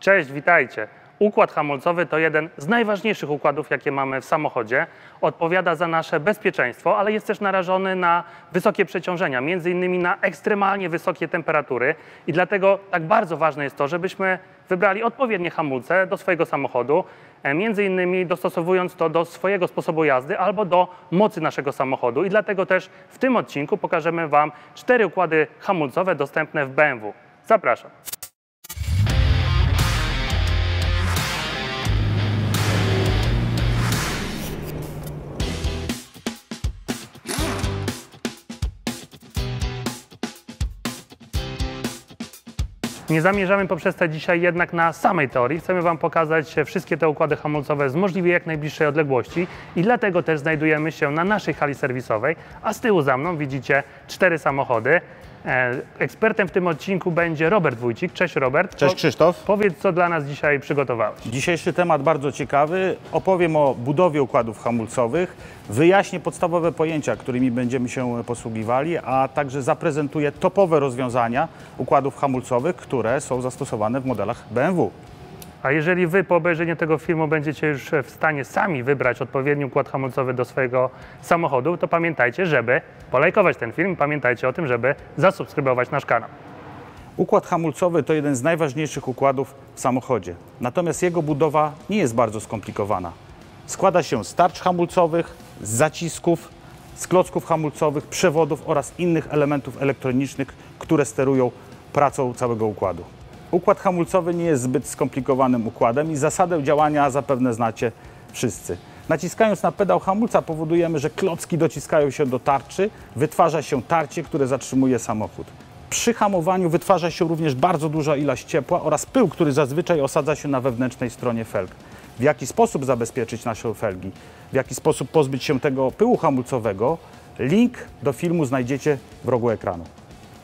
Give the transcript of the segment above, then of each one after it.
Cześć, witajcie. Układ hamulcowy to jeden z najważniejszych układów, jakie mamy w samochodzie. Odpowiada za nasze bezpieczeństwo, ale jest też narażony na wysokie przeciążenia, między innymi na ekstremalnie wysokie temperatury i dlatego tak bardzo ważne jest to, żebyśmy wybrali odpowiednie hamulce do swojego samochodu, e, między innymi dostosowując to do swojego sposobu jazdy albo do mocy naszego samochodu i dlatego też w tym odcinku pokażemy Wam cztery układy hamulcowe dostępne w BMW. Zapraszam. Nie zamierzamy poprzestać dzisiaj jednak na samej teorii. Chcemy Wam pokazać wszystkie te układy hamulcowe z możliwie jak najbliższej odległości i dlatego też znajdujemy się na naszej hali serwisowej, a z tyłu za mną widzicie cztery samochody. E, Ekspertem w tym odcinku będzie Robert Wójcik. Cześć Robert. Cześć Krzysztof. Powiedz, co dla nas dzisiaj przygotowałeś. Dzisiejszy temat bardzo ciekawy. Opowiem o budowie układów hamulcowych, wyjaśnię podstawowe pojęcia, którymi będziemy się posługiwali, a także zaprezentuję topowe rozwiązania układów hamulcowych, które są zastosowane w modelach BMW. A jeżeli Wy po obejrzeniu tego filmu będziecie już w stanie sami wybrać odpowiedni układ hamulcowy do swojego samochodu, to pamiętajcie, żeby polajkować ten film. Pamiętajcie o tym, żeby zasubskrybować nasz kanał. Układ hamulcowy to jeden z najważniejszych układów w samochodzie. Natomiast jego budowa nie jest bardzo skomplikowana. Składa się z tarcz hamulcowych, z zacisków, z klocków hamulcowych, przewodów oraz innych elementów elektronicznych, które sterują pracą całego układu. Układ hamulcowy nie jest zbyt skomplikowanym układem i zasadę działania zapewne znacie wszyscy. Naciskając na pedał hamulca powodujemy, że klocki dociskają się do tarczy, wytwarza się tarcie, które zatrzymuje samochód. Przy hamowaniu wytwarza się również bardzo duża ilość ciepła oraz pył, który zazwyczaj osadza się na wewnętrznej stronie felg. W jaki sposób zabezpieczyć nasze felgi, w jaki sposób pozbyć się tego pyłu hamulcowego, link do filmu znajdziecie w rogu ekranu.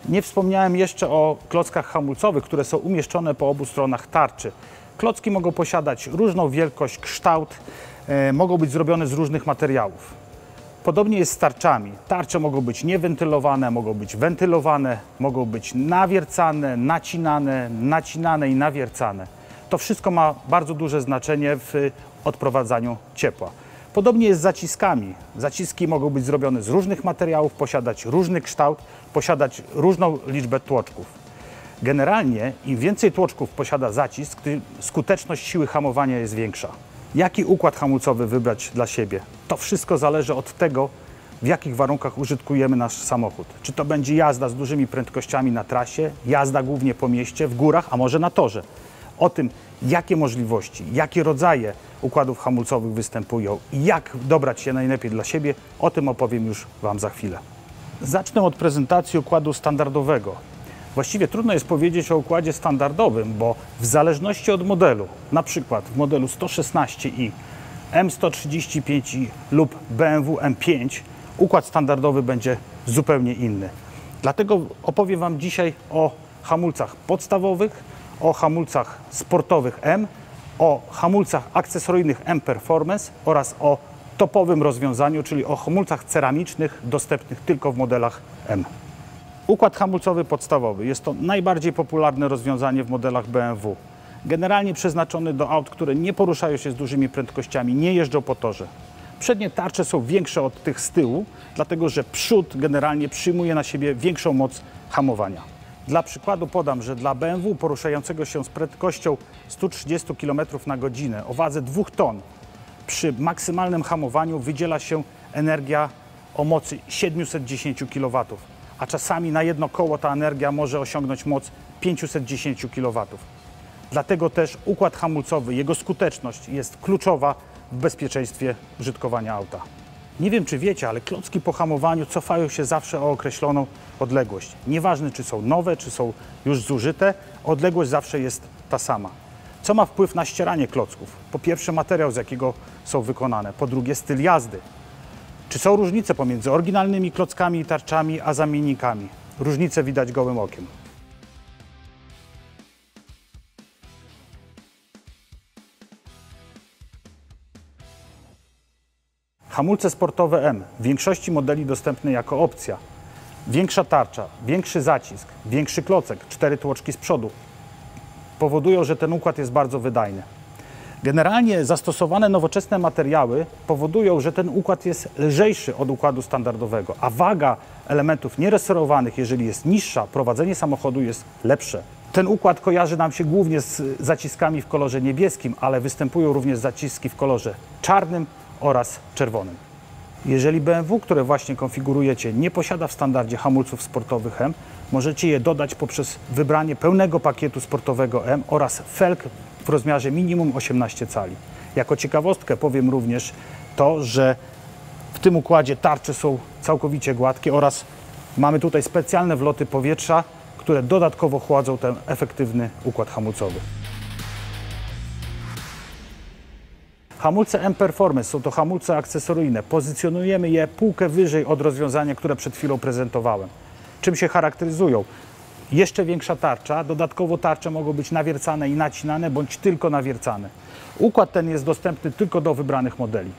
Nie wspomniałem jeszcze o klockach hamulcowych, które są umieszczone po obu stronach tarczy. Klocki mogą posiadać różną wielkość, kształt, e, mogą być zrobione z różnych materiałów. Podobnie jest z tarczami. Tarcze mogą być niewentylowane, mogą być wentylowane, mogą być nawiercane, nacinane, nacinane i nawiercane. To wszystko ma bardzo duże znaczenie w odprowadzaniu ciepła. Podobnie jest z zaciskami. Zaciski mogą być zrobione z różnych materiałów, posiadać różny kształt, posiadać różną liczbę tłoczków. Generalnie im więcej tłoczków posiada zacisk, tym skuteczność siły hamowania jest większa. Jaki układ hamulcowy wybrać dla siebie? To wszystko zależy od tego, w jakich warunkach użytkujemy nasz samochód. Czy to będzie jazda z dużymi prędkościami na trasie, jazda głównie po mieście, w górach, a może na torze. O tym, jakie możliwości, jakie rodzaje układów hamulcowych występują i jak dobrać się najlepiej dla siebie, o tym opowiem już Wam za chwilę. Zacznę od prezentacji układu standardowego. Właściwie trudno jest powiedzieć o układzie standardowym, bo w zależności od modelu, na przykład w modelu 116i, M135i lub BMW M5, układ standardowy będzie zupełnie inny. Dlatego opowiem Wam dzisiaj o hamulcach podstawowych, o hamulcach sportowych M, o hamulcach akcesoryjnych M Performance oraz o topowym rozwiązaniu, czyli o hamulcach ceramicznych dostępnych tylko w modelach M. Układ hamulcowy podstawowy jest to najbardziej popularne rozwiązanie w modelach BMW. Generalnie przeznaczony do aut, które nie poruszają się z dużymi prędkościami, nie jeżdżą po torze. Przednie tarcze są większe od tych z tyłu, dlatego że przód generalnie przyjmuje na siebie większą moc hamowania. Dla przykładu podam, że dla BMW poruszającego się z prędkością 130 km na godzinę o wadze 2 ton przy maksymalnym hamowaniu wydziela się energia o mocy 710 kW, a czasami na jedno koło ta energia może osiągnąć moc 510 kW. Dlatego też układ hamulcowy, jego skuteczność jest kluczowa w bezpieczeństwie użytkowania auta. Nie wiem, czy wiecie, ale klocki po hamowaniu cofają się zawsze o określoną odległość. Nieważne, czy są nowe, czy są już zużyte, odległość zawsze jest ta sama. Co ma wpływ na ścieranie klocków? Po pierwsze, materiał, z jakiego są wykonane. Po drugie, styl jazdy. Czy są różnice pomiędzy oryginalnymi klockami i tarczami, a zamiennikami? Różnice widać gołym okiem. Hamulce sportowe M w większości modeli dostępne jako opcja. Większa tarcza, większy zacisk, większy klocek, cztery tłoczki z przodu. powodują, że ten układ jest bardzo wydajny. Generalnie zastosowane nowoczesne materiały powodują, że ten układ jest lżejszy od układu standardowego, a waga elementów nieresorowanych, jeżeli jest niższa, prowadzenie samochodu jest lepsze. Ten układ kojarzy nam się głównie z zaciskami w kolorze niebieskim, ale występują również zaciski w kolorze czarnym oraz czerwonym. Jeżeli BMW, które właśnie konfigurujecie, nie posiada w standardzie hamulców sportowych M, możecie je dodać poprzez wybranie pełnego pakietu sportowego M oraz felg w rozmiarze minimum 18 cali. Jako ciekawostkę powiem również to, że w tym układzie tarcze są całkowicie gładkie oraz mamy tutaj specjalne wloty powietrza, które dodatkowo chładzą ten efektywny układ hamulcowy. Hamulce M-Performance są to hamulce akcesoryjne. Pozycjonujemy je półkę wyżej od rozwiązania, które przed chwilą prezentowałem. Czym się charakteryzują? Jeszcze większa tarcza, dodatkowo tarcze mogą być nawiercane i nacinane, bądź tylko nawiercane. Układ ten jest dostępny tylko do wybranych modeli.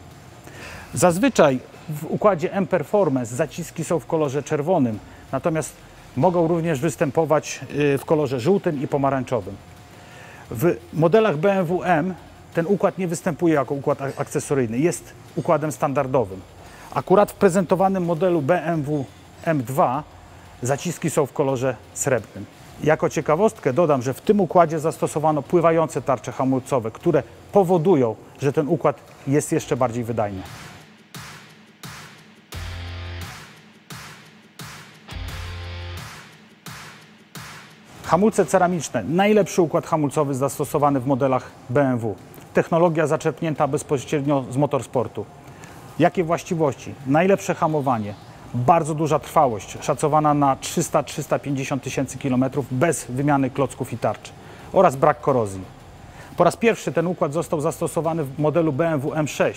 Zazwyczaj w układzie M-Performance zaciski są w kolorze czerwonym, natomiast mogą również występować y, w kolorze żółtym i pomarańczowym. W modelach BMW M ten układ nie występuje jako układ ak- akcesoryjny, jest układem standardowym. Akurat w prezentowanym modelu BMW M2 zaciski są w kolorze srebrnym. Jako ciekawostkę dodam, że w tym układzie zastosowano pływające tarcze hamulcowe, które powodują, że ten układ jest jeszcze bardziej wydajny. Hamulce ceramiczne. Najlepszy układ hamulcowy zastosowany w modelach BMW. Technologia zaczerpnięta bezpośrednio z motorsportu. Jakie właściwości? Najlepsze hamowanie, bardzo duża trwałość, szacowana na 300-350 tysięcy kilometrów bez wymiany klocków i tarczy oraz brak korozji. Po raz pierwszy ten układ został zastosowany w modelu BMW M6,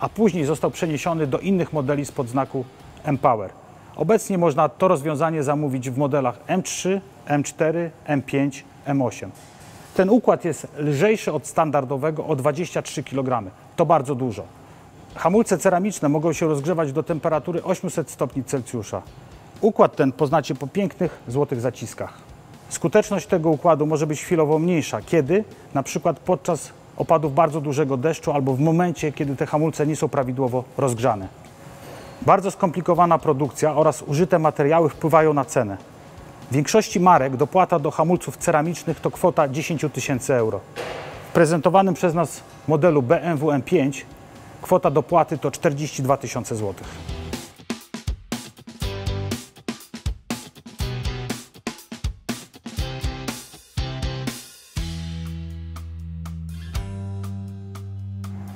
a później został przeniesiony do innych modeli spod znaku M-Power. Obecnie można to rozwiązanie zamówić w modelach M3, M4, M5, M8. Ten układ jest lżejszy od standardowego o 23 kg. To bardzo dużo. Hamulce ceramiczne mogą się rozgrzewać do temperatury 800 stopni Celsjusza. Układ ten poznacie po pięknych złotych zaciskach. Skuteczność tego układu może być chwilowo mniejsza, kiedy na przykład podczas opadów bardzo dużego deszczu albo w momencie, kiedy te hamulce nie są prawidłowo rozgrzane. Bardzo skomplikowana produkcja oraz użyte materiały wpływają na cenę. W większości marek dopłata do hamulców ceramicznych to kwota 10 tysięcy euro. W prezentowanym przez nas modelu BMW M5 kwota dopłaty to 42 tysiące złotych.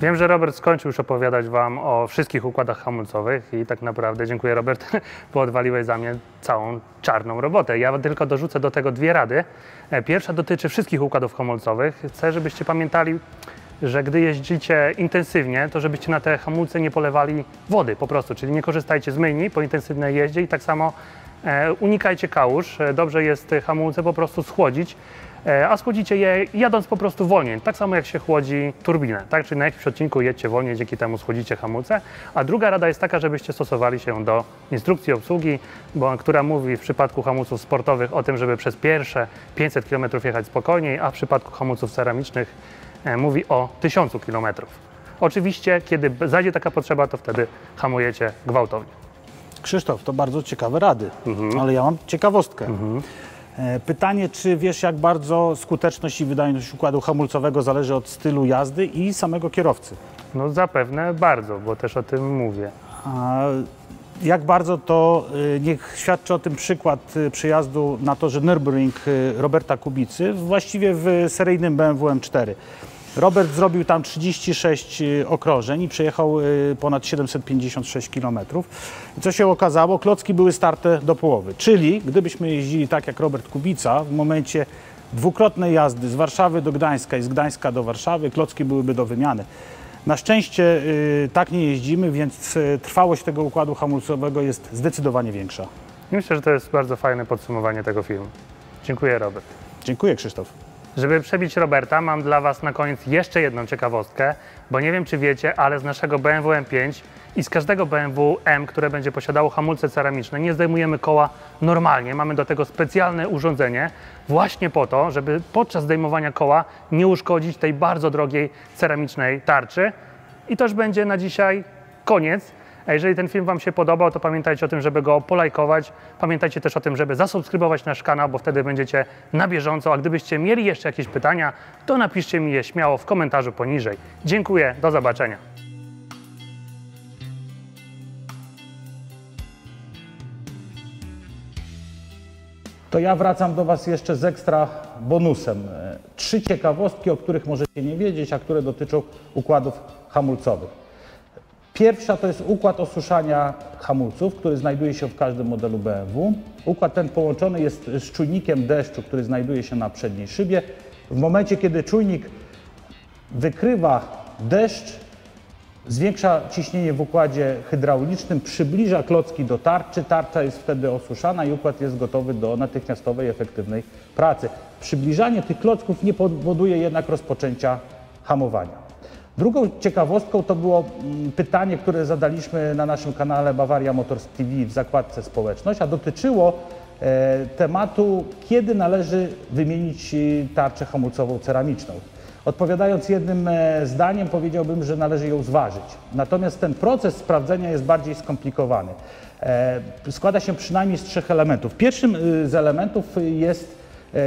Wiem, że Robert skończył już opowiadać Wam o wszystkich układach hamulcowych i tak naprawdę dziękuję Robert, bo odwaliłeś za mnie całą czarną robotę. Ja tylko dorzucę do tego dwie rady. E, Pierwsza dotyczy wszystkich układów hamulcowych. Chcę, żebyście pamiętali, że gdy jeździcie intensywnie, to żebyście na te hamulce nie polewali wody po prostu, czyli nie korzystajcie z myjni po intensywnej jeździe i tak samo e, unikajcie kałuż. E, Dobrze jest hamulce po prostu schłodzić, a schłodzicie je jadąc po prostu wolniej, tak samo jak się chłodzi turbinę, tak? Czyli na jakimś odcinku jedźcie wolniej, dzięki temu schłodzicie hamulce. A druga rada jest taka, żebyście stosowali się do instrukcji obsługi, bo, która mówi w przypadku hamulców sportowych o tym, żeby przez pierwsze 500 km jechać spokojniej, a w przypadku hamulców ceramicznych e, mówi o 1000 km. Oczywiście, kiedy zajdzie taka potrzeba, to wtedy hamujecie gwałtownie. Krzysztof, to bardzo ciekawe rady, ale ja mam ciekawostkę. E, Pytanie, czy wiesz, jak bardzo skuteczność i wydajność układu hamulcowego zależy od stylu jazdy i samego kierowcy? No zapewne bardzo, bo też o tym mówię. A jak bardzo to y, niech świadczy o tym przykład y, przyjazdu na torze Nürburgring y, Roberta Kubicy, właściwie w seryjnym BMW M4. Robert zrobił tam 36 y, okrążeń i przejechał y, ponad 756 km. I co się okazało? Klocki były starte do połowy. Czyli gdybyśmy jeździli tak jak Robert Kubica, w momencie dwukrotnej jazdy z Warszawy do Gdańska i z Gdańska do Warszawy, klocki byłyby do wymiany. Na szczęście y, tak nie jeździmy, więc trwałość tego układu hamulcowego jest zdecydowanie większa. Myślę, że to jest bardzo fajne podsumowanie tego filmu. Dziękuję, Robert. Dziękuję Krzysztof. Żeby przebić Roberta, mam dla Was na koniec jeszcze jedną ciekawostkę, bo nie wiem czy wiecie, ale z naszego BMW M5 i z każdego BMW M, które będzie posiadało hamulce ceramiczne, nie zdejmujemy koła normalnie. Mamy do tego specjalne urządzenie właśnie po to, żeby podczas zdejmowania koła nie uszkodzić tej bardzo drogiej ceramicznej tarczy. I to już będzie na dzisiaj koniec. A jeżeli ten film Wam się podobał, to pamiętajcie o tym, żeby go polajkować. Pamiętajcie też o tym, żeby zasubskrybować nasz kanał, bo wtedy będziecie na bieżąco. A gdybyście mieli jeszcze jakieś pytania, to napiszcie mi je śmiało w komentarzu poniżej. Dziękuję, do zobaczenia. To ja wracam do Was jeszcze z ekstra bonusem. E, Trzy ciekawostki, o których możecie nie wiedzieć, a które dotyczą układów hamulcowych. Pierwsza to jest układ osuszania hamulców, który znajduje się w każdym modelu BMW. Układ ten połączony jest z czujnikiem deszczu, który znajduje się na przedniej szybie. W momencie, kiedy czujnik wykrywa deszcz, zwiększa ciśnienie w układzie hydraulicznym, przybliża klocki do tarczy, tarcza jest wtedy osuszana i układ jest gotowy do natychmiastowej, efektywnej pracy. Przybliżanie tych klocków nie powoduje jednak rozpoczęcia hamowania. Drugą ciekawostką to było mm, pytanie, które zadaliśmy na naszym kanale Bavaria Motors TV w zakładce społeczność, a dotyczyło e, tematu, kiedy należy wymienić e, tarczę hamulcową ceramiczną. Odpowiadając jednym e, zdaniem, powiedziałbym, że należy ją zważyć. Natomiast ten proces sprawdzenia jest bardziej skomplikowany. Składa się przynajmniej z trzech elementów. Pierwszym y, z elementów jest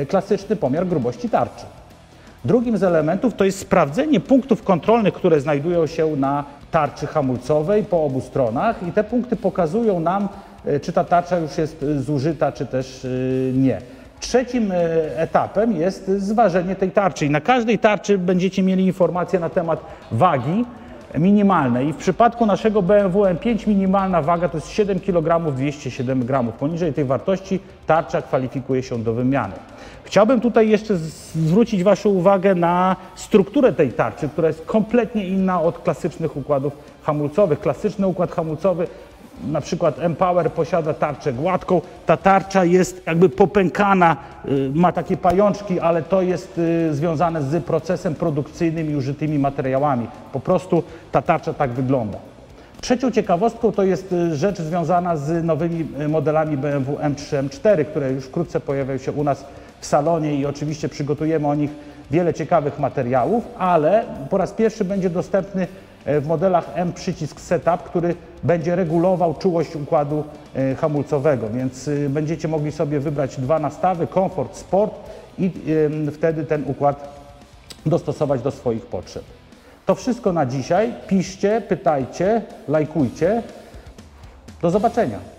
klasyczny pomiar grubości tarczy. Drugim z elementów to jest sprawdzenie punktów kontrolnych, które znajdują się na tarczy hamulcowej po obu stronach i te punkty pokazują nam, e, czy ta tarcza już jest e, zużyta, czy też e, nie. Trzecim etapem jest zważenie tej tarczy i na każdej tarczy będziecie mieli informacje na temat wagi minimalnej i w przypadku naszego BMW M5 minimalna waga to jest 7 kg 207 g. Poniżej tej wartości tarcza kwalifikuje się do wymiany. Chciałbym tutaj jeszcze zwrócić Waszą uwagę na strukturę tej tarczy, która jest kompletnie inna od klasycznych układów hamulcowych. Klasyczny układ hamulcowy na przykład Empower posiada tarczę gładką. Ta tarcza jest jakby popękana, y, ma takie pajączki, ale to jest y, związane z procesem produkcyjnym i użytymi materiałami. Po prostu ta tarcza tak wygląda. Trzecią ciekawostką to jest y, rzecz związana z nowymi modelami BMW M3, M4, które już wkrótce pojawią się u nas w salonie i oczywiście przygotujemy o nich wiele ciekawych materiałów, ale po raz pierwszy będzie dostępny w modelach M przycisk Setup, który będzie regulował czułość układu e, hamulcowego, więc y, będziecie mogli sobie wybrać dwa nastawy, komfort, sport i wtedy ten układ dostosować do swoich potrzeb. To wszystko na dzisiaj. Piszcie, pytajcie, lajkujcie. Do zobaczenia.